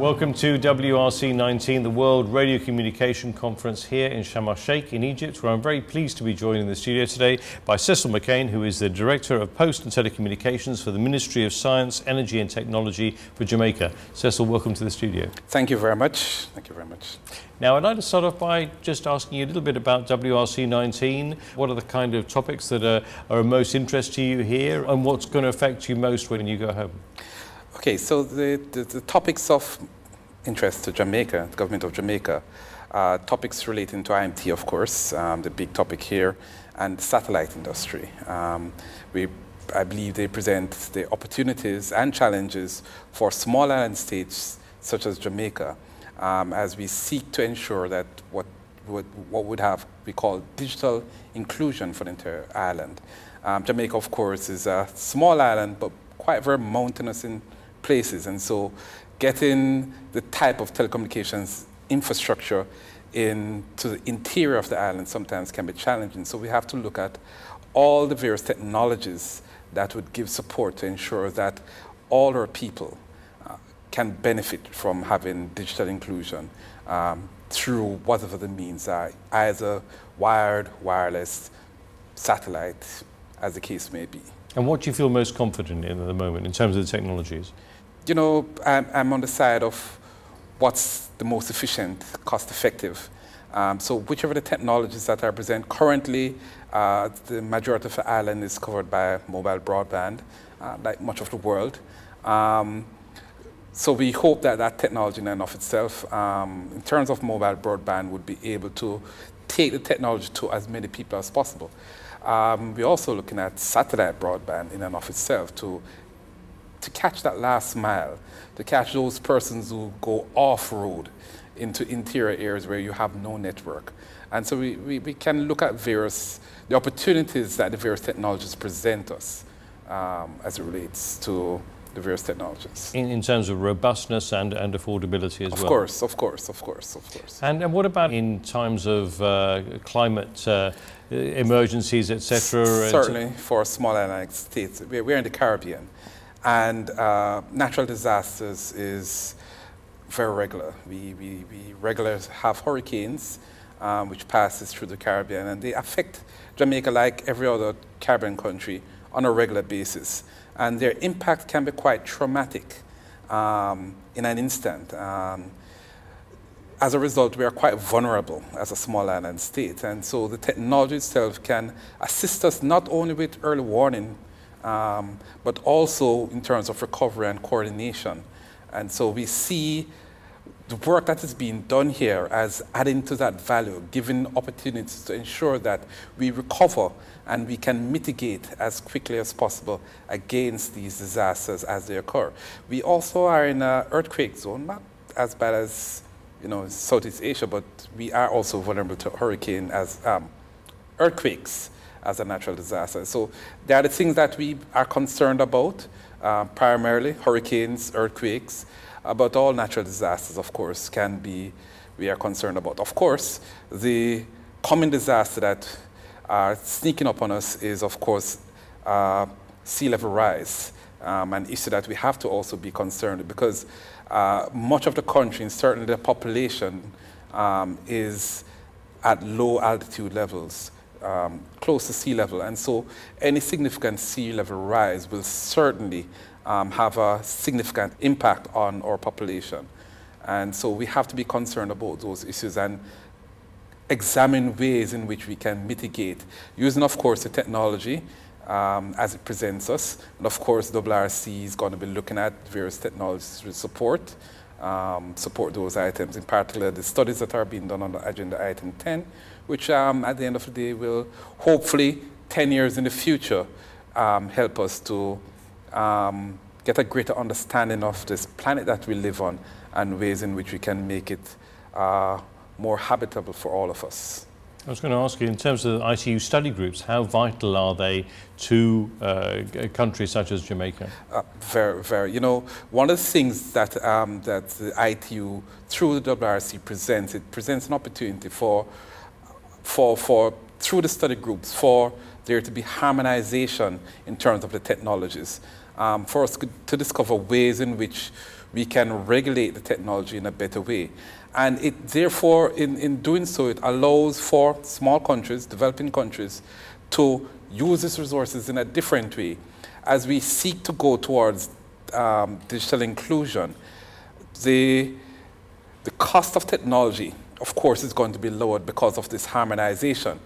Welcome to WRC 19, the World Radio Communication Conference here in Sharm el Sheikh in Egypt, where I'm very pleased to be joined in the studio today by Cecil McCain, who is the Director of Post and Telecommunications for the Ministry of Science, Energy and Technology for Jamaica. Cecil, welcome to the studio. Thank you very much. Thank you very much. Now, I'd like to start off by just asking you a little bit about WRC 19. What are the kind of topics that are, are of most interest to you here, and what's going to affect you most when you go home? Okay, so the, the, the, topics of interest to Jamaica, the government of Jamaica, uh, topics relating to IMT, of course, um, the big topic here, and the satellite industry. Um, we, I believe they present the opportunities and challenges for small island states such as Jamaica um, as we seek to ensure that what, what, what would have we call digital inclusion for the entire island. Um, Jamaica, of course, is a small island, but quite very mountainous in places. And so getting the type of telecommunications infrastructure into the interior of the island sometimes can be challenging. So we have to look at all the various technologies that would give support to ensure that all our people uh, can benefit from having digital inclusion um, through whatever the means are, either wired, wireless, satellite, as the case may be. And what do you feel most confident in at the moment in terms of the technologies? You know, I'm, I'm on the side of what's the most efficient, cost effective. Um, so whichever the technologies that are present currently, uh, the majority of the island is covered by mobile broadband, uh, like much of the world. Um, so we hope that that technology in and of itself, um, in terms of mobile broadband, would be able to take the technology to as many people as possible. Um, we're also looking at satellite broadband in and of itself to, to catch that last mile, to catch those persons who go off-road into interior areas where you have no network. And so we, we, we, can look at various, the opportunities that the various technologies present us um, as it relates to the various technologies. In, in terms of robustness and, and affordability as of well? Of course, of course, of course, of course. And, and what about in times of uh, climate uh, emergencies, etc.? Certainly, for small island states. We're in the Caribbean, and uh, natural disasters is very regular. We, we, we regularly have hurricanes, um, which passes through the Caribbean, and they affect Jamaica like every other Caribbean country on a regular basis and their impact can be quite traumatic um, in an instant. Um, as a result, we are quite vulnerable as a small island state, and so the technology itself can assist us not only with early warning, um, but also in terms of recovery and coordination. And so we see the work that is being done here as adding to that value, giving opportunities to ensure that we recover and we can mitigate as quickly as possible against these disasters as they occur. We also are in an earthquake zone, not as bad as you know Southeast Asia, but we are also vulnerable to hurricane as um, earthquakes as a natural disaster. So there are the things that we are concerned about, uh, primarily hurricanes, earthquakes, about all natural disasters, of course, can be, we are concerned about. Of course, the common disaster that are sneaking up on us is, of course, uh, sea level rise, um, an issue that we have to also be concerned because uh, much of the country, and certainly the population, um, is at low altitude levels, um, close to sea level. And so any significant sea level rise will certainly um, have a significant impact on our population. And so we have to be concerned about those issues and examine ways in which we can mitigate, using, of course, the technology um, as it presents us. And of course, WRC is going to be looking at various technologies to support, um, support those items, in particular the studies that are being done on the agenda item 10, which um, at the end of the day will hopefully 10 years in the future um, help us to um, get a greater understanding of this planet that we live on and ways in which we can make it uh, more habitable for all of us. I was going to ask you, in terms of ITU study groups, how vital are they to uh, countries such as Jamaica? Uh, very, very. You know, one of the things that, um, that the ITU, through the WRC, presents, it presents an opportunity for, for, for through the study groups, for there to be harmonization in terms of the technologies um, for us to discover ways in which we can regulate the technology in a better way. And it, therefore, in, in doing so, it allows for small countries, developing countries, to use these resources in a different way. As we seek to go towards um, digital inclusion, the, the cost of technology, of course, is going to be lowered because of this harmonization.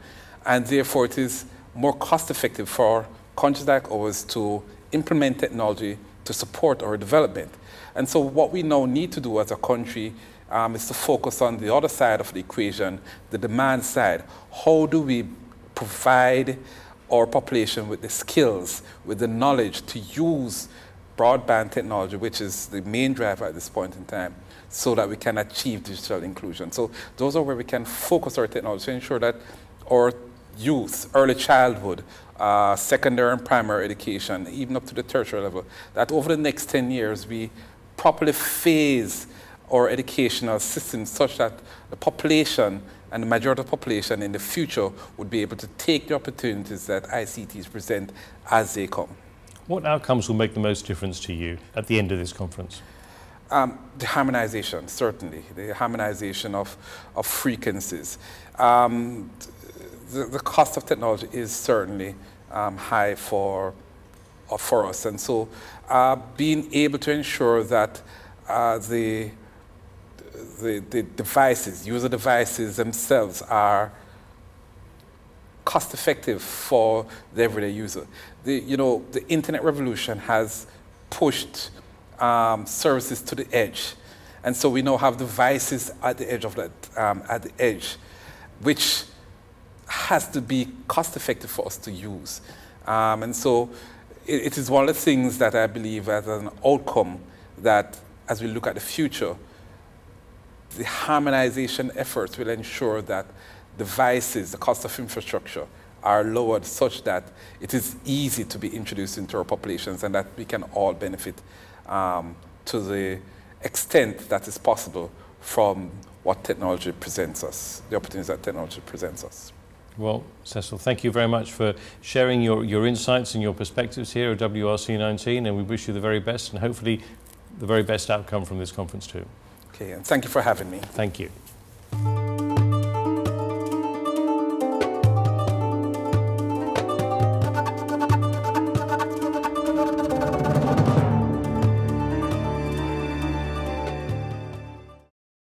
And therefore, it is more cost effective for countries like ours to implement technology to support our development. And so, what we now need to do as a country um, is to focus on the other side of the equation, the demand side. How do we provide our population with the skills, with the knowledge to use broadband technology, which is the main driver at this point in time, so that we can achieve digital inclusion. So those are where we can focus our technology to ensure that our youth, early childhood, uh, secondary and primary education, even up to the tertiary level, that over the next 10 years we properly phase our educational system such that the population and the majority of the population in the future would be able to take the opportunities that ICTs present as they come. What outcomes will make the most difference to you at the end of this conference? Um, the harmonization, certainly, the harmonization of, of frequencies. Um, the, the, cost of technology is certainly um, high for, uh, for us. And so uh, being able to ensure that uh, the, the, the devices, user devices themselves are cost effective for the everyday user. The, you know, the internet revolution has pushed um, services to the edge. And so we now have devices at the edge of that, um, at the edge, which has to be cost effective for us to use. Um, and so it, it is one of the things that I believe as an outcome that as we look at the future, the harmonization efforts will ensure that devices, the cost of infrastructure, are lowered such that it is easy to be introduced into our populations and that we can all benefit um, to the extent that is possible from what technology presents us, the opportunities that technology presents us. Well, Cecil, thank you very much for sharing your, your insights and your perspectives here at WRC 19, and we wish you the very best and hopefully the very best outcome from this conference too. Okay, and thank you for having me. Thank you.